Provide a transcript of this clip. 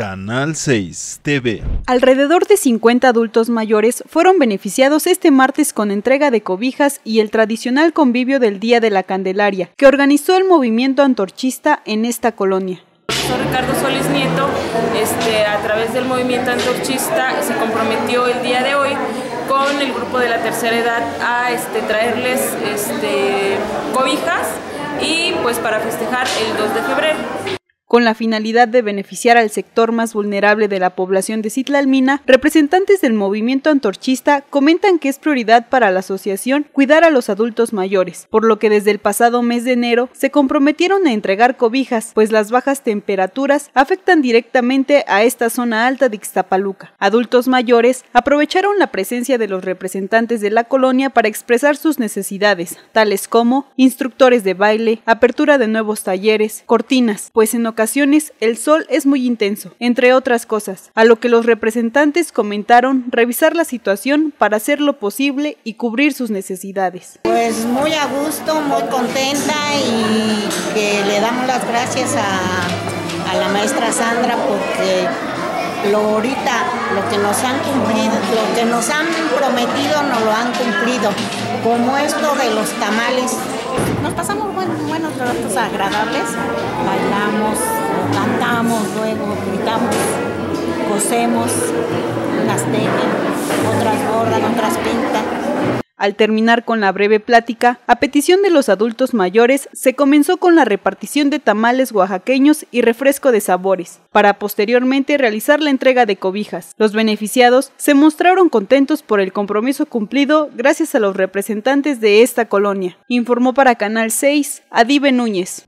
Canal 6 TV. Alrededor de 50 adultos mayores fueron beneficiados este martes con entrega de cobijas y el tradicional convivio del Día de la Candelaria, que organizó el movimiento antorchista en esta colonia. Soy Ricardo Solís Nieto, este, a través del movimiento antorchista se comprometió el día de hoy con el grupo de la tercera edad a este, traerles este, cobijas y pues para festejar el 2 de febrero. Con la finalidad de beneficiar al sector más vulnerable de la población de Citlalmina, representantes del movimiento antorchista comentan que es prioridad para la asociación cuidar a los adultos mayores, por lo que desde el pasado mes de enero se comprometieron a entregar cobijas, pues las bajas temperaturas afectan directamente a esta zona alta de Ixtapaluca. Adultos mayores aprovecharon la presencia de los representantes de la colonia para expresar sus necesidades, tales como instructores de baile, apertura de nuevos talleres, cortinas, pues en ocasiones el sol es muy intenso, entre otras cosas, a lo que los representantes comentaron revisar la situación para hacer lo posible y cubrir sus necesidades. Pues muy a gusto, muy contenta y que le damos las gracias a, a la maestra Sandra porque lo ahorita, lo que nos han cumplido, lo que nos han prometido nos lo han cumplido, como esto de los tamales. Nos pasamos buenos, buenos ratos agradables, bailamos, cantamos, luego gritamos, cosemos, unas Al terminar con la breve plática, a petición de los adultos mayores, se comenzó con la repartición de tamales oaxaqueños y refresco de sabores, para posteriormente realizar la entrega de cobijas. Los beneficiados se mostraron contentos por el compromiso cumplido gracias a los representantes de esta colonia, informó para Canal 6 Adive Núñez.